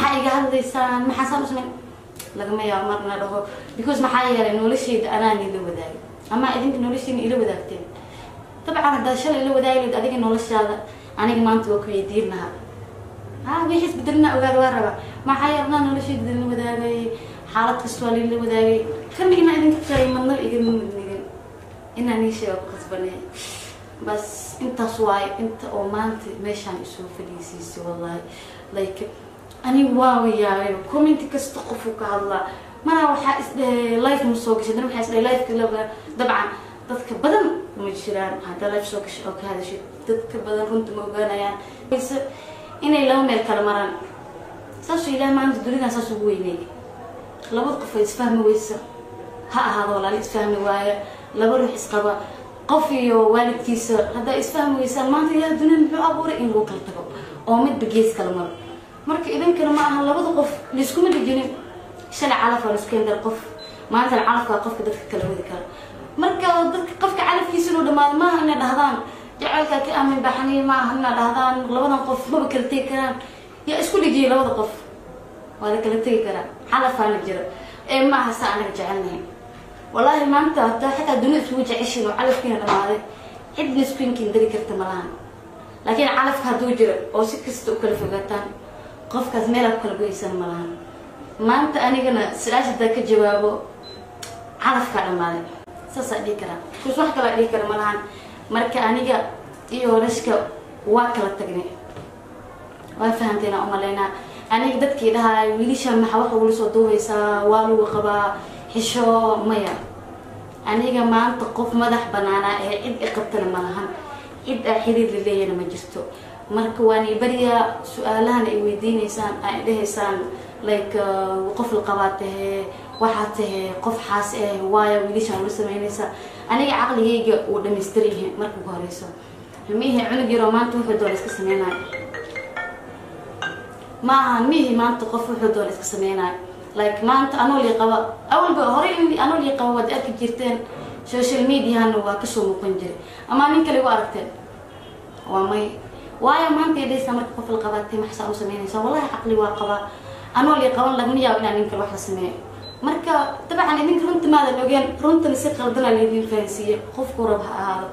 maxaa iga hadlaysaan? Maxaa saan usmayn lagama yaabo marna dhaho. Because maxaa yeelay noloshayda anaa ila wadaagay. Ama idinka noloshiina ila wadaagteen. Dabcan haddaa shalay ila wadaagi lahayd adiga noloshaada aniga maanta waa ku weydiin lahaa ha wixii isbedelina ogaada waa rabaa. Maxaa yeelay anaa noloshayda ila wadaagay xaalad kasta waa lila wadaagay. Kan inaa idinka qaray madna igama mudnigin inaan ii sheego ku khasbanee bas intaas waayo inta oo maanta meeshaan isoo fadhiisiisay wallahi like anigu waa yaabay commenti kasta qofuu ka hadlaa maraa waxaa isdhehe life ma soo gashay dan waxaa isdhehe lifeka laba dabcan. Dadka badan ma jiraan haddaa life soo gashay oo ka hadashay. Dadka badan runta ma ogaanayaan. Inay laba meel kala maraan. Saasuu ilaah maanta dunidan saas ugu weynay. Labada qof ay isfahmi weysa ha ahaado walaali isfahmi waaye laba ruux isqaba qof iyo waalidkiisa haddaa isfahmi weysaan maanta ilaah dunida muxuu abuuray in lagu kala tago? Oo midba gees kala maro marka idinkana ma aha labada qof laiskuma dhijinin. Shalay calaf waa la isku keen qof. Maantana calafkaa qofka dadka kala wadi kara. Marka dadka qofka calafkiisa inuu dhamaado maaha inay dhahdaan. Jacaylkaa ka aamin baxani maaha inaa dhahdaan. Labadan qof maba kala tegi karaan. Yaa isku dhijiyay labada qof. Waa la kala tegi karaa. Calafaana jira ee maaha saa anaga jecelnahay. Wallaahi maanta haddaa xitaa dunida isugu jeceshin oo calafkiina dhamaaday cidna isku inkiin dari karta malahan laakiin calafka hadduu jiro oo si kasta u kala fogaataan qofkaas meelaa ku kala goysan malahan maanta anigana su'aasha hadaa ka jawaabo calafkaa dhamaaday saasaa dhihi karaa. Kus wax kalaa dhihi kara malahan marka aniga iyo rashka waa kala tagnay. Waa fahamteenaa umalaynaa aniga dadkii dhahaa wiilishan maxaa waxa ula soo duubaysaa waa lagu qabaa xisho maya aniga maanta qof madax banaanaa ee cid i qabtana ma lahan. Cid aa xiriir laleeyana ma jirto marka waan i bariyaa su'aalahan ay weydiineysaan ay dhahaysaan like qof la qabaa tahee waxaa tahee qof xaas eh waaya wiilishan ula sameynaysaa aniga caqligayga uu dhamaystir yahay marka ugu horeyso. Mihi cunug yaroo maanta wuxuu doona iska sameynayo ma aha mihi maanta qof wuxuu doona iska sameynayo like maanta anoo lii qaba awalba horey anoo lii qaba waad arki jirteen social mediahana waa ka soo muuqan jiray. Ama nin kale igu aragteen waa may waayo maanta dhaysaa marka qof la qabaatay maxsaa u sameynaysaa wallahi caqli waa qabaa anoo lii qaban lagma yaabo inaan nin kale wax la sameeyo. Marka dabcan idinka runta maadan ogeen runtana si qaldana laydin fahansiiyey qofku rab ha ahaado.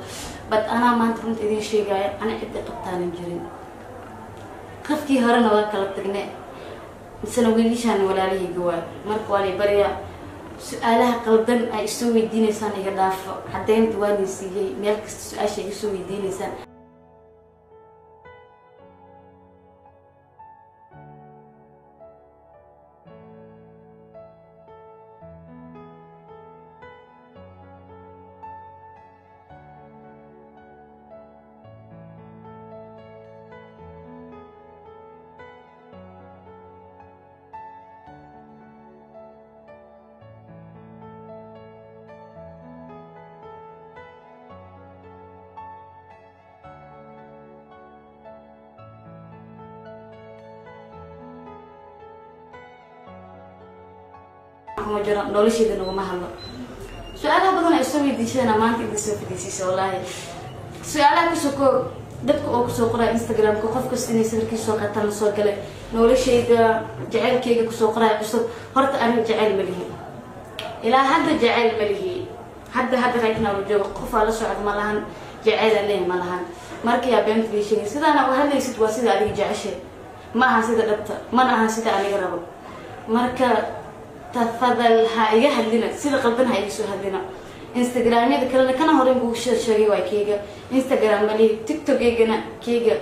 Bad anaa maanta runta idin sheegaayo ana cidda qabtaanan jirin. Qafkii horena waa kala tagne misena wiilishaan walaalahayga waay marka waa baryaa su'aalaha qaldan ay isoo weydiineysaan iga dhaafo. Caddeynta waa siiyey. Meel kasta su'aasha iga soo weydiineysaan ma jiro nolosheeda naguma hadlo. Su'aalaha badan ay soo weydiishadana maanta inta soo fadhiisiisa wallaahi. Su'aalaha ka soo koo dadka oo ku soo qoraya instagramka qof kasta inay sawirkii soo qataan la soo galay noloshayda jaceylkayga ku soo qoraya cusub horta aniga jaceyl ma lihi. Ilaa hadda jaceyl ma lihi. Hadda hadda raagna la joogo qofaa la socod ma lahan jaceyla leeh ma lahan. Marka yaa beenta sheegay sidaana hadlaysid waa sida adiga jeceshe ma aha sida dhabta mana aha sida aniga rabo. Marka tafadal ha iga hadlina sida qaldan ha iga soo hadlina. Instagramyada kalena kana horeyn buu sheegay waa keyga instagram mali tiktokeygana keyga